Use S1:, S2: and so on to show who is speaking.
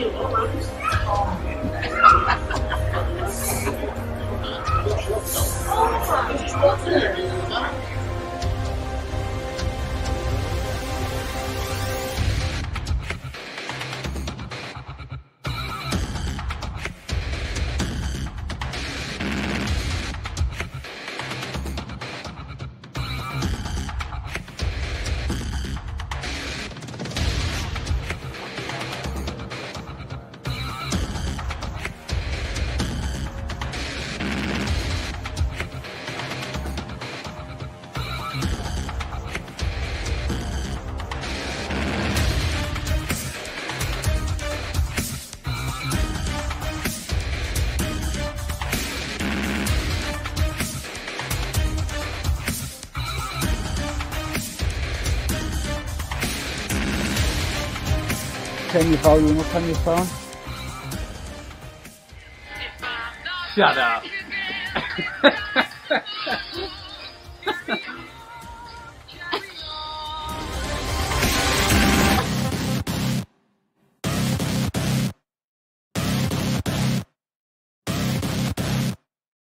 S1: 流氓。Can you hold your up on your phone?
S2: Shut up.